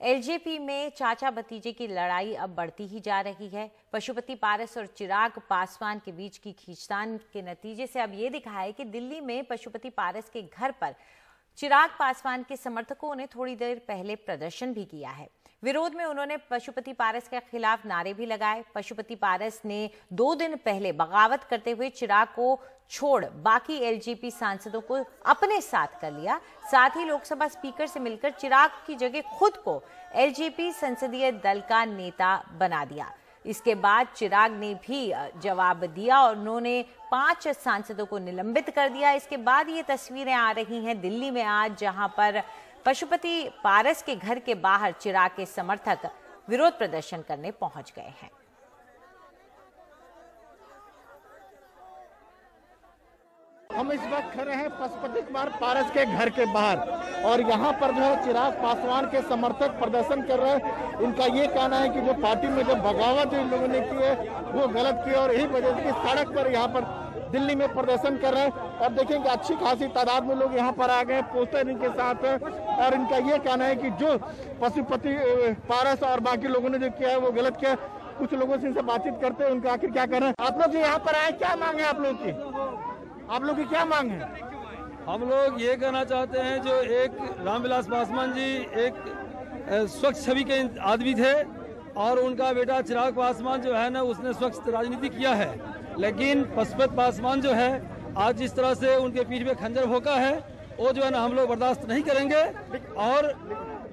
LJP में चाचा भतीजे की लड़ाई अब बढ़ती ही जा रही है। पशुपति पारस और चिराग पासवान के बीच की खींचतान के नतीजे से अब ये दिखा है कि दिल्ली में पशुपति पारस के घर पर चिराग पासवान के समर्थकों ने थोड़ी देर पहले प्रदर्शन भी किया है। विरोध में उन्होंने पशुपति पारस के खिलाफ नारे भी लगाए। पशुपति पारस ने दो दिन पहले बगावत करते हुए चिराग को छोड़ बाकी एलजीपी सांसदों को अपने साथ कर लिया। साथ ही लोकसभा स्पीकर से मिलकर चिराग की जगह खुद को एलजेपी संसदीय दल का नेता बना दिया। इसके बाद चिराग ने भी जवाब दिया और उन्होंने पाँच सांसदों को निलंबित कर दिया। इसके बाद ये तस्वीरें आ रही हैं दिल्ली में आज, जहाँ पर पशुपति पारस के घर के बाहर चिराग के समर्थक विरोध प्रदर्शन करने पहुँच गए हैं। हम इस वक्त खड़े हैं पशुपति कुमार पारस के घर के बाहर और यहाँ पर जो है चिराग पासवान के समर्थक प्रदर्शन कर रहे हैं। इनका ये कहना है कि जो पार्टी में जो बगावत इन लोगों ने की है, वो गलत की और यही वजह से सड़क पर यहाँ पर दिल्ली में प्रदर्शन कर रहे हैं और देखेंगे अच्छी खासी तादाद में लोग यहाँ पर आ गए पोस्टर इनके साथ और इनका ये कहना है कि जो पशुपति पारस और बाकी लोगों ने जो किया है वो गलत किया कुछ लोगों से इनसे बातचीत करते हैं, उनका आखिर क्या कर? रहे हैं आप लोग जो यहाँ पर आए, क्या मांगे आप लोग की? आप लोग की क्या मांग है? हम लोग ये कहना चाहते हैं, जो एक रामविलास पासवान जी एक स्वच्छ छवि के आदमी थे और उनका बेटा चिराग पासवान जो है ना, उसने स्वच्छ राजनीति किया है। लेकिन पशुपत पासवान जो है आज जिस तरह से उनके पीठ में खंजर भोका है वो जो है ना हम लोग बर्दाश्त नहीं करेंगे। और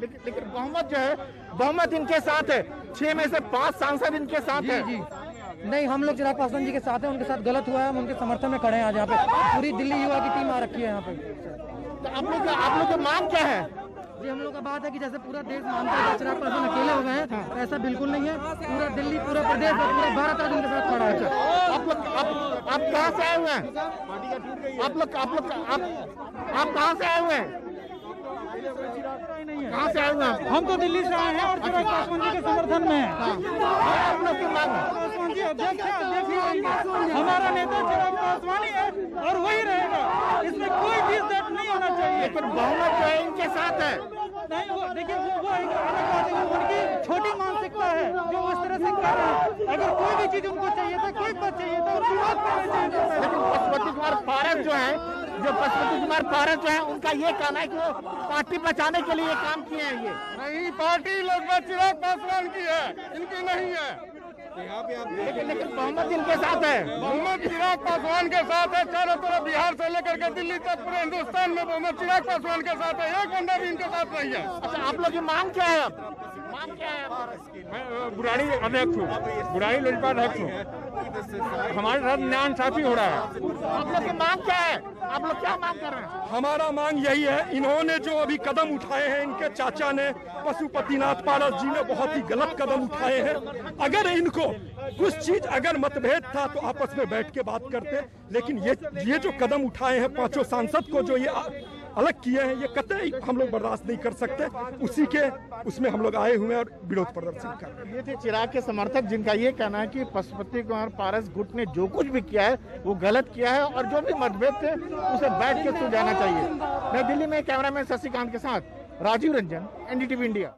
लेकिन लेकिन बहुमत जो है बहुमत इनके साथ है। छह में से पाँच सांसद इनके साथ जी, है। जी। नहीं हम लोग चिराग पासवान जी के साथ हैं उनके साथ गलत हुआ है हम उनके समर्थन में खड़े हैं आज यहाँ पे। पूरी दिल्ली युवा की टीम आ रखी है यहाँ पे। तो आप लोग आप लोग की मांग क्या है? जी हम लोग का बात है कि जैसे पूरा देश मानता है चिराग पासवान अकेले हो गए हैं ऐसा बिल्कुल नहीं है। पूरा दिल्ली पूरा प्रदेश और पूरा भारत आज उनके साथ खड़ा है। आप कहाँ से आए हुए हैं? आप लोग आप लोग आप आप कहाँ से आए हुए हैं? कहाँ से आए हुए हैं? हम तो दिल्ली से आए हैं और चिराग पासवान जी के समर्थन में हैं। आप लोग की मांग पासवान अध्यक्ष हमारा नेता चिराग पासवान ही है और वही रहेगा। इसमें कोई भी दर्द नहीं होना चाहिए। लेकिन बहुमत जो है इनके साथ है। नहीं वो देखिए वो वो एक अलग बात है उनकी छोटी मानसिकता है जो वो इस तरह से कर रहे हैं। अगर कोई चीज़ उनको चाहिए था बात चाहिए था और विरोध करना चाहिए था। लेकिन पशुपति कुमार पारस जो है जो पशुपति कुमार पारस जो है उनका ये कहना है कि वो पार्टी बचाने के लिए काम किए हैं ये। नहीं पार्टी लोग चिराग पासवान की है इनकी नहीं है। लेकिन लेकिन बहुमत इनके साथ है। मोहम्मद चिराग पासवान के साथ है चारों तरफ़ बिहार से लेकर के दिल्ली तक पूरे हिंदुस्तान में मोहम्मद चिराग पासवान के साथ है एक बंदा भी इनके साथ नहीं है। अच्छा आप लोग की मांग क्या है है। बुराड़ी अध्यक्ष हूँ। बुराड़ी लोजपा अध्यक्ष हूँ। हमारे साथ न्याय साथी हो रहा है। आप लोग की मांग क्या है? आप लोग क्या मांग कर रहे हैं? हमारा मांग यही है इन्होंने जो अभी कदम उठाए हैं इनके चाचा ने पशुपतिनाथ पारस जी ने बहुत ही गलत कदम उठाए हैं। अगर इनको कुछ चीज़ अगर मतभेद था तो आपस में बैठ के बात करते लेकिन ये ये जो कदम उठाए हैं पाँचों सांसद को जो ये अलग किए हैं, ये कतई हम लोग बर्दाश्त नहीं कर सकते। उसी के उसमें हम लोग आए हुए हैं और विरोध प्रदर्शन कर रहे हैं। ये थे चिराग के समर्थक, जिनका ये कहना है कि पशुपति कुमार पारस गुट ने जो कुछ भी किया है, वो गलत किया है और जो भी मतभेद थे, उसे बैठ के सुलझाना चाहिए। नई दिल्ली में कैमरामैन शशिकांत के साथ राजीव रंजन, एनडीटीवी इंडिया।